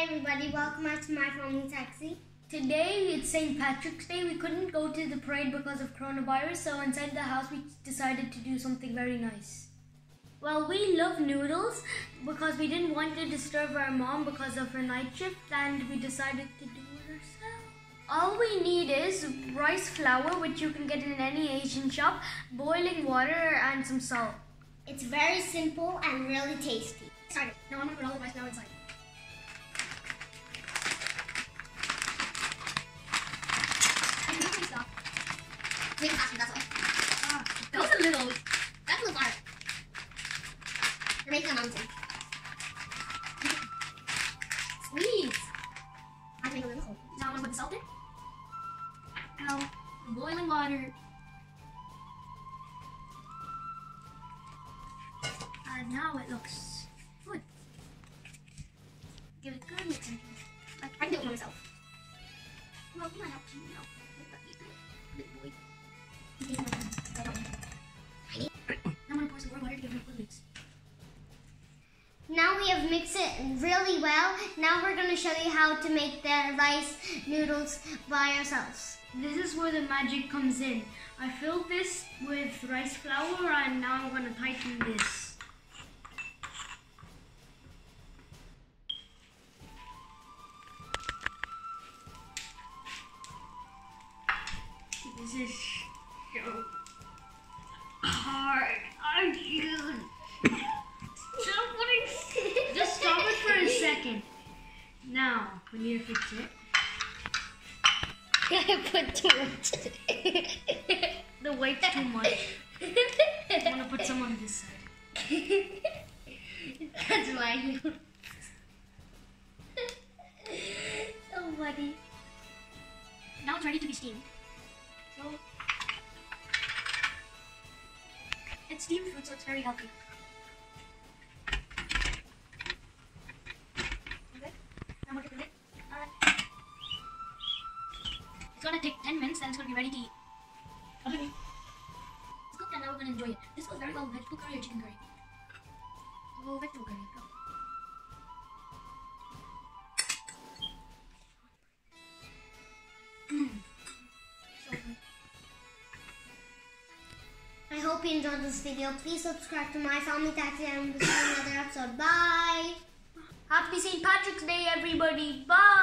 Hi everybody, welcome back to my family taxi. Today it's St. Patrick's Day. We couldn't go to the parade because of coronavirus, so inside the house we decided to do something very nice. Well, we love noodles because we didn't want to disturb our mom because of her night shift and we decided to do it ourselves. All we need is rice flour, which you can get in any Asian shop, boiling water, and some salt. It's very simple and really tasty. Started. Now I'm gonna put all the rice flour inside. Make faster, that's why. Ah, that was a little. That's a little hard. You're making a mountain. Squeeze. I to make a little hole. Now I'm gonna put the salt in. The boiling water. And now it looks good. Give it a good mix. Like, I can do it myself. Well, might have to, you know, Now we have mixed it really well. Now we're going to show you how to make the rice noodles by ourselves. This is where the magic comes in. I filled this with rice flour and now I'm gonna tighten this. This is so Now we need to fix it. I put too much. The white's too much. I'm gonna put some on this side. That's why. so funny. Now it's ready to be steamed. So it's steamed food, so it's very healthy. 10 minutes, then it's gonna be ready to eat. Okay. It's cooked and now we're gonna enjoy it. This goes very well with vegetable curry or chicken curry. Oh, vegetable curry. Go. I hope you enjoyed this video. Please subscribe to my family taxi and we'll see another episode. Bye. Happy St. Patrick's Day, everybody. Bye.